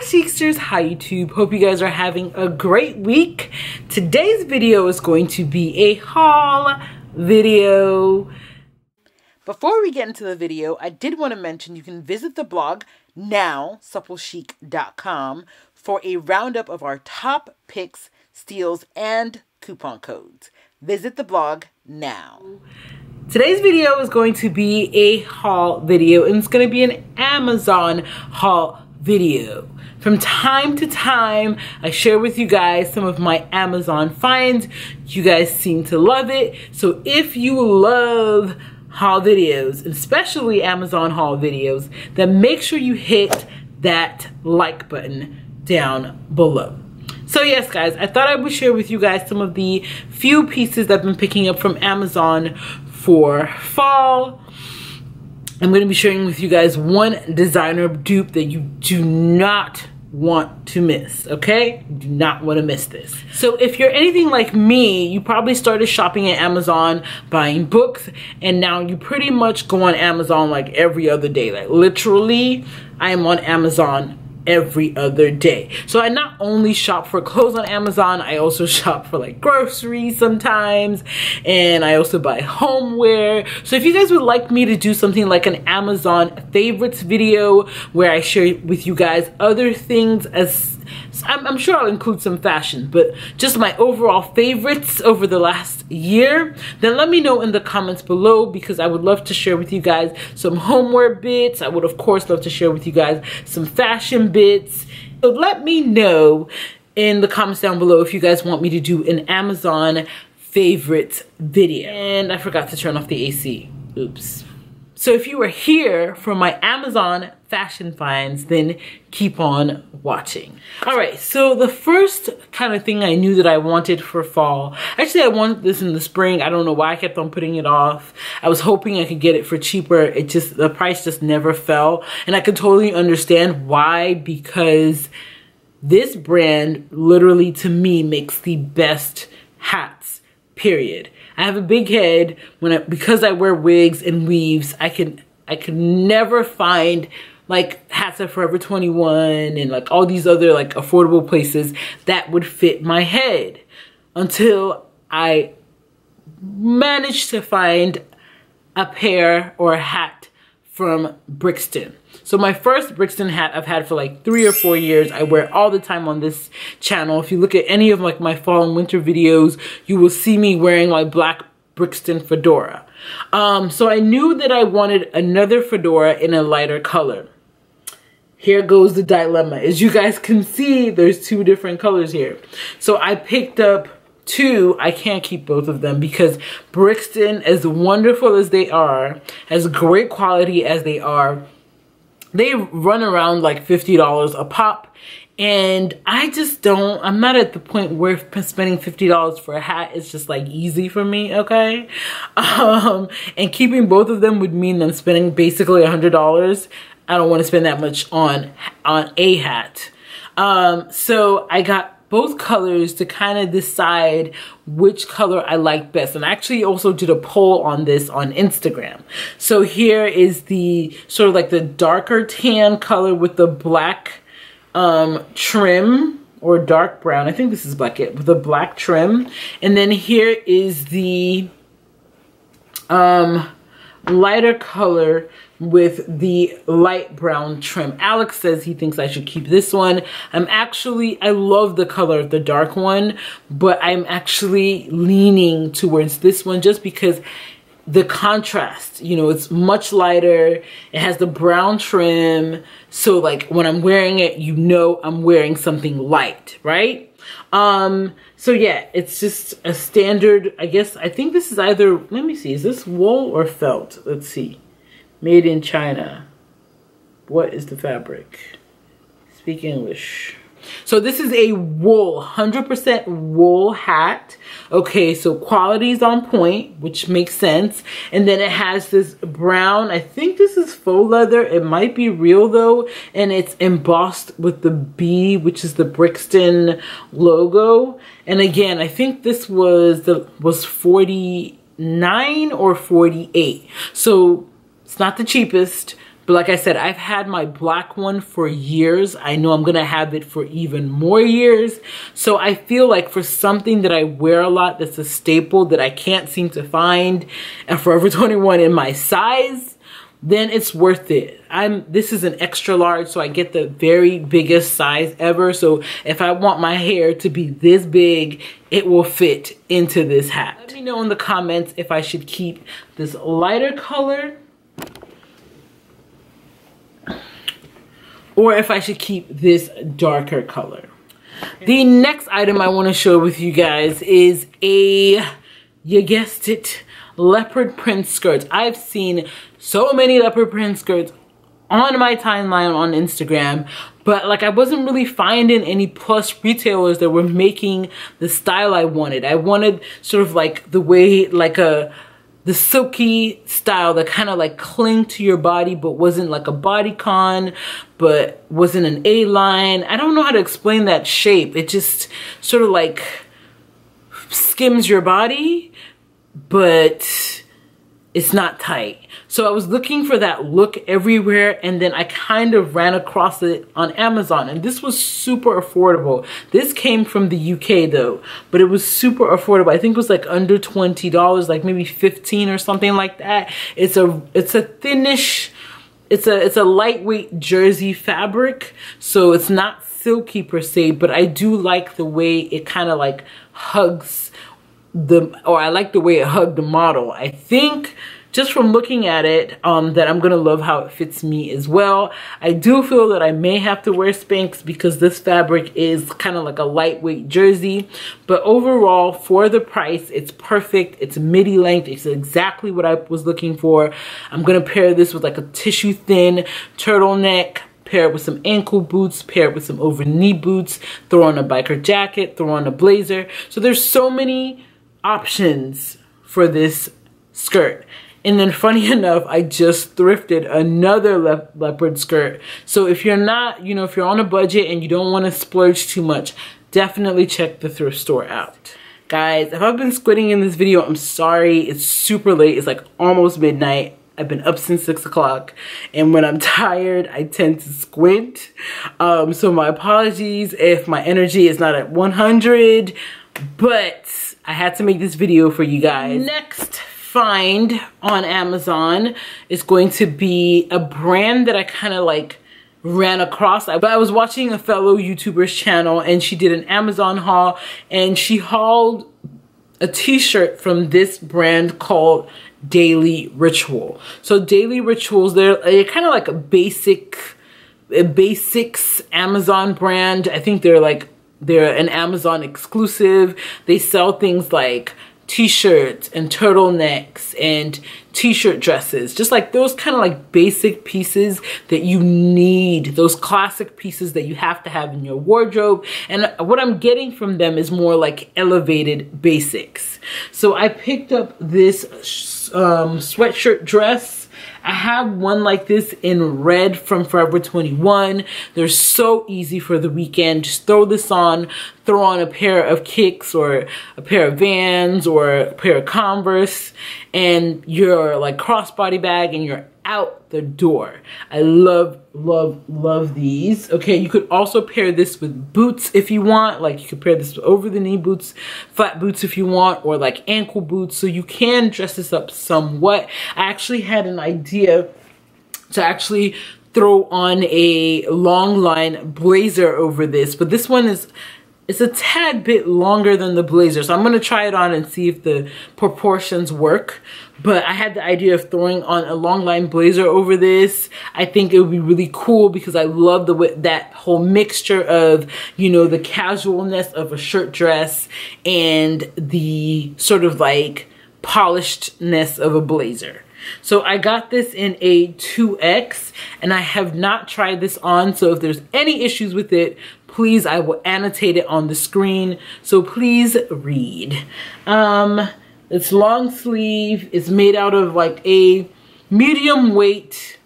Hi Chicsters, hi YouTube. Hope you guys are having a great week. Today's video is going to be a haul video. Before we get into the video, I did want to mention you can visit the blog now, supplechic.com for a roundup of our top picks, steals, and coupon codes. Visit the blog now. Today's video is going to be a haul video and it's going to be an Amazon haul video. From time to time, I share with you guys some of my Amazon finds. You guys seem to love it. So if you love haul videos, especially Amazon haul videos, then make sure you hit that like button down below. So yes, guys, I thought I would share with you guys some of the few pieces I've been picking up from Amazon for fall I'm going to be sharing with you guys one designer dupe that you do not want to miss, okay? You do not want to miss this. So if you're anything like me, you probably started shopping at Amazon, buying books, and now you pretty much go on Amazon like every other day. Like literally, I am on Amazon every other day. So I not only shop for clothes on Amazon, I also shop for like groceries sometimes, and I also buy homeware. So if you guys would like me to do something like an Amazon favorites video where I share with you guys other things as I'm, I'm, sure I'll include some fashion, but just my overall favorites over the last year, then let me know in the comments below because I would love to share with you guys some homeware bits. I would of course love to share with you guys some fashion bits. So let me know in the comments down below if you guys want me to do an Amazon favorites video. And I forgot to turn off the AC. Oops. So if you are here for my Amazon fashion finds, then keep on watching. All right, so the first kind of thing I knew that I wanted for fall, actually I wanted this in the spring. I don't know why I kept on putting it off. I was hoping I could get it for cheaper. It just, the price just never fell. And I could totally understand why, because this brand literally to me makes the best hats, period. I have a big head when I, because I wear wigs and weaves, I can, I can never find like hats at Forever 21 and like all these other like affordable places that would fit my head until I managed to find a pair or a hat from Brixton. So my first Brixton hat I've had for like three or four years. I wear all the time on this channel. If you look at any of like my fall and winter videos, you will see me wearing my black Brixton fedora. Um, so I knew that I wanted another fedora in a lighter color. Here goes the dilemma. As you guys can see, there's two different colors here. So I picked up Two, I can't keep both of them because Brixton, as wonderful as they are, as great quality as they are, they run around like $50 a pop. And I just don't, I'm not at the point where spending $50 for a hat is just like easy for me, okay? Um, and keeping both of them would mean I'm spending basically $100. I don't want to spend that much on, on a hat. Um, so I got both colors to kind of decide which color I like best. And I actually also did a poll on this on Instagram. So here is the sort of like the darker tan color with the black um, trim or dark brown. I think this is black with the black trim. And then here is the um, lighter color with the light brown trim. Alex says he thinks I should keep this one. I'm actually, I love the color of the dark one, but I'm actually leaning towards this one just because the contrast, you know, it's much lighter. It has the brown trim. So like when I'm wearing it, you know I'm wearing something light, right? Um, so yeah, it's just a standard, I guess, I think this is either, let me see, is this wool or felt? Let's see. Made in China. What is the fabric? Speak English. So this is a wool, 100% wool hat. Okay, so quality is on point, which makes sense. And then it has this brown, I think this is faux leather. It might be real though. And it's embossed with the B, which is the Brixton logo. And again, I think this was the was 49 or 48. So it's not the cheapest, But like I said, I've had my black one for years. I know I'm gonna have it for even more years. So I feel like for something that I wear a lot, that's a staple that I can't seem to find, and Forever 21 in my size, then it's worth it. I'm this is an extra large, so I get the very biggest size ever. So if I want my hair to be this big, it will fit into this hat. Let me know in the comments if I should keep this lighter color or if I should keep this darker color. The next item I want to show with you guys is a, you guessed it, leopard print skirt. I've seen so many leopard print skirts on my timeline on Instagram, but like I wasn't really finding any plus retailers that were making the style I wanted. I wanted sort of like the way like a the silky style that kind of like cling to your body but wasn't like a bodycon but wasn't an A-line. I don't know how to explain that shape. It just sort of like skims your body but it's not tight. So I was looking for that look everywhere and then I kind of ran across it on Amazon and this was super affordable. This came from the UK though, but it was super affordable. I think it was like under $20, like maybe 15 or something like that. It's a it's a thinnish it's a it's a lightweight jersey fabric, so it's not silky per se, but I do like the way it kind of like hugs the or I like the way it hugged the model. I think just from looking at it um, that I'm gonna love how it fits me as well. I do feel that I may have to wear Spanx because this fabric is kind of like a lightweight jersey. But overall, for the price, it's perfect. It's midi length. It's exactly what I was looking for. I'm gonna pair this with like a tissue thin turtleneck pair it with some ankle boots, pair it with some over knee boots, throw on a biker jacket, throw on a blazer. So there's so many options for this skirt. And then funny enough, I just thrifted another le leopard skirt. So if you're not, you know, if you're on a budget and you don't want to splurge too much, definitely check the thrift store out. Guys, if I've been squinting in this video, I'm sorry. It's super late. It's like almost midnight. I've been up since six o'clock and when I'm tired, I tend to squint. Um, so my apologies if my energy is not at 100, but I had to make this video for you guys. Next find on Amazon is going to be a brand that I kind of like ran across. But I was watching a fellow YouTuber's channel and she did an Amazon haul and she hauled a t-shirt from this brand called Daily Ritual. So Daily Rituals, they're, they're kind of like a basic, a basics Amazon brand. I think they're like, they're an Amazon exclusive. They sell things like t-shirts and turtlenecks and t-shirt dresses. Just like those kind of like basic pieces that you need. Those classic pieces that you have to have in your wardrobe. And what i'm getting from them is more like elevated basics. So i picked up this um, sweatshirt dress I have one like this in red from Forever 21. They're so easy for the weekend. Just throw this on, throw on a pair of kicks or a pair of Vans or a pair of Converse and your like crossbody bag and you're out the door. I love, love, love these. Okay, you could also pair this with boots if you want. Like you could pair this with over the knee boots, flat boots if you want, or like ankle boots. So you can dress this up somewhat. I actually had an idea to actually throw on a long line blazer over this, but this one is it's a tad bit longer than the blazer. So I'm gonna try it on and see if the proportions work. But I had the idea of throwing on a long line blazer over this. I think it would be really cool because I love the that whole mixture of, you know, the casualness of a shirt dress and the sort of like polishedness of a blazer. So I got this in a 2X and I have not tried this on. So if there's any issues with it, please, I will annotate it on the screen. So please read. Um, it's long sleeve. It's made out of like a medium weight,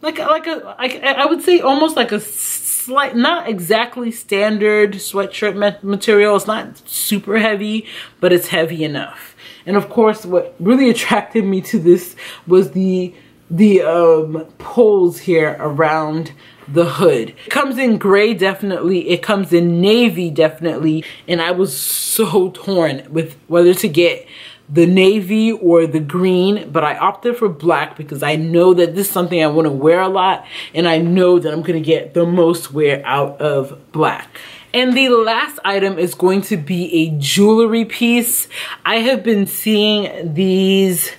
like, like a, like, I would say almost like a slight, not exactly standard sweatshirt material. It's not super heavy, but it's heavy enough. And of course, what really attracted me to this was the the um, pulls here around the hood. It comes in gray, definitely. It comes in navy, definitely. And I was so torn with whether to get the navy or the green, but I opted for black because I know that this is something I want to wear a lot and I know that I'm going to get the most wear out of black. And the last item is going to be a jewelry piece. I have been seeing these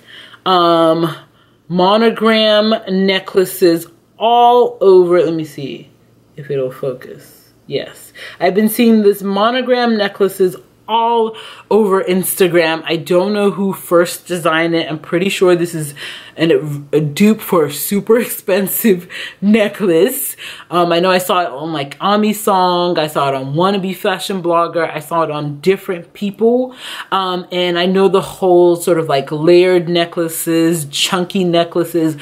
um, monogram necklaces all over. Let me see if it'll focus. Yes. I've been seeing this monogram necklaces all over Instagram. I don't know who first designed it. I'm pretty sure this is an, a dupe for a super expensive necklace. Um, I know I saw it on like Aimee Song. I saw it on Wannabe Fashion Blogger. I saw it on different people. Um, and I know the whole sort of like layered necklaces, chunky necklaces.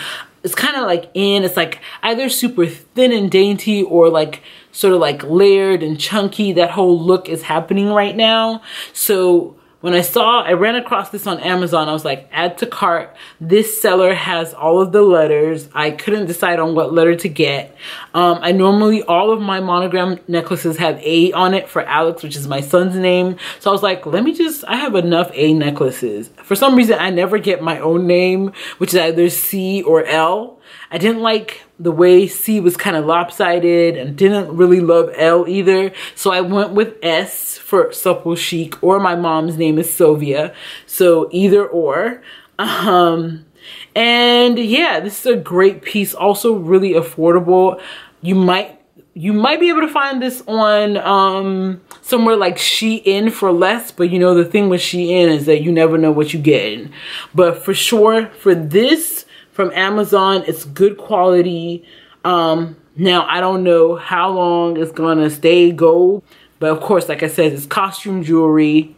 It's kind of like in, it's like either super thin and dainty or like sort of like layered and chunky. That whole look is happening right now. So when I saw, I ran across this on Amazon, I was like, add to cart. This seller has all of the letters. I couldn't decide on what letter to get. Um, I normally, all of my monogram necklaces have A on it for Alex, which is my son's name. So I was like, let me just, I have enough A necklaces. For some reason, I never get my own name, which is either C or L. I didn't like the way C was kind of lopsided and didn't really love L either. So I went with S for supple chic or my mom's name is Sylvia. So either or. Um, and yeah, this is a great piece. Also really affordable. You might you might be able to find this on um, somewhere like Shein for less, but you know, the thing with Shein is that you never know what you get. But for sure, for this, from Amazon. It's good quality. Um, now, I don't know how long it's going to stay gold. But of course, like I said, it's costume jewelry.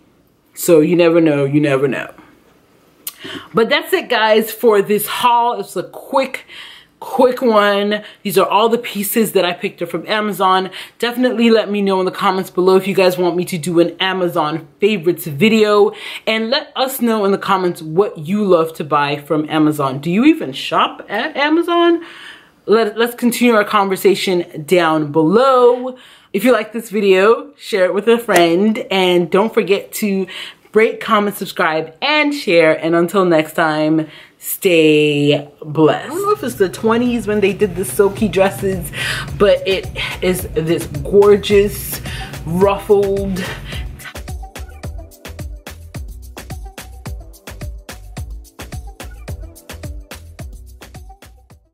So you never know. You never know. But that's it, guys, for this haul. It's a quick quick one. These are all the pieces that I picked up from Amazon. Definitely let me know in the comments below if you guys want me to do an Amazon favorites video. And let us know in the comments what you love to buy from Amazon. Do you even shop at Amazon? Let, let's continue our conversation down below. If you like this video, share it with a friend. And don't forget to rate, comment, subscribe, and share. And until next time, stay blessed. I don't know if it's the 20s when they did the silky dresses, but it is this gorgeous, ruffled,